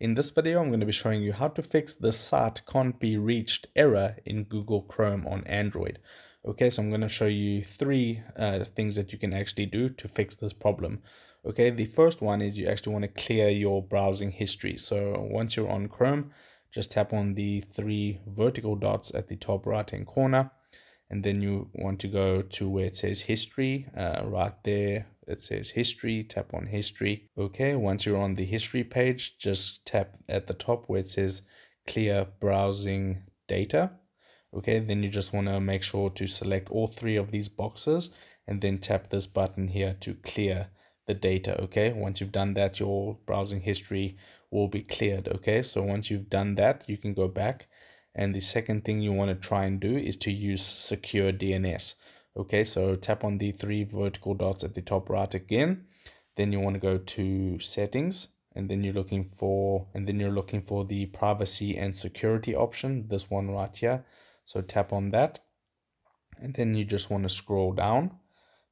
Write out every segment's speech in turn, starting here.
In this video, I'm going to be showing you how to fix the site can't be reached error in Google Chrome on Android. Okay, so I'm going to show you three uh, things that you can actually do to fix this problem. Okay, the first one is you actually want to clear your browsing history. So once you're on Chrome, just tap on the three vertical dots at the top right hand corner and then you want to go to where it says history uh, right there it says history tap on history. Okay once you're on the history page just tap at the top where it says clear browsing data. Okay then you just want to make sure to select all three of these boxes and then tap this button here to clear the data. Okay once you've done that your browsing history will be cleared. Okay so once you've done that you can go back and the second thing you want to try and do is to use secure DNS. Okay, so tap on the three vertical dots at the top right again. Then you want to go to settings and then you're looking for and then you're looking for the privacy and security option, this one right here. So tap on that. And then you just want to scroll down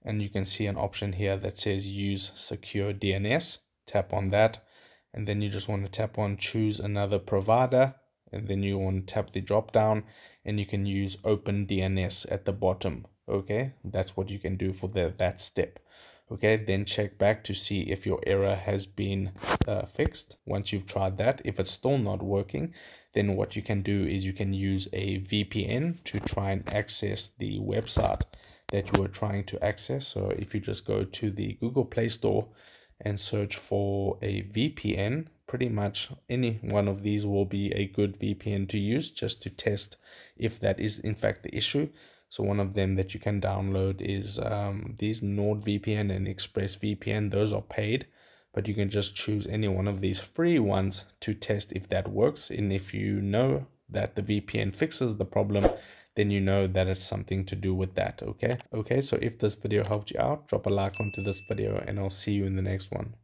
and you can see an option here that says use secure DNS. Tap on that. And then you just want to tap on choose another provider and then you want to tap the drop down and you can use OpenDNS at the bottom okay? That's what you can do for the, that step okay? Then check back to see if your error has been uh, fixed. Once you've tried that if it's still not working then what you can do is you can use a VPN to try and access the website that you were trying to access. So if you just go to the Google Play Store and search for a VPN pretty much any one of these will be a good VPN to use just to test if that is in fact the issue. So one of them that you can download is um, these NordVPN and ExpressVPN. Those are paid, but you can just choose any one of these free ones to test if that works. And if you know that the VPN fixes the problem, then you know that it's something to do with that, okay? Okay, so if this video helped you out, drop a like onto this video and I'll see you in the next one.